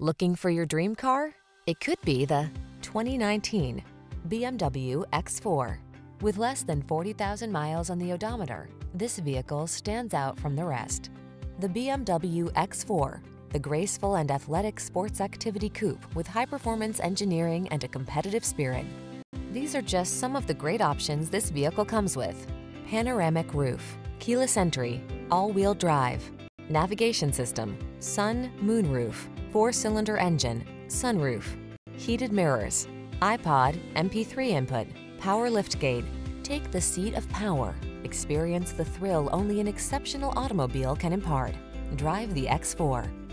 Looking for your dream car? It could be the 2019 BMW X4. With less than 40,000 miles on the odometer, this vehicle stands out from the rest. The BMW X4, the graceful and athletic sports activity coupe with high-performance engineering and a competitive spirit. These are just some of the great options this vehicle comes with. Panoramic roof, keyless entry, all-wheel drive, navigation system, sun, moon roof, four-cylinder engine, sunroof, heated mirrors, iPod, MP3 input, power liftgate. Take the seat of power. Experience the thrill only an exceptional automobile can impart. Drive the X4.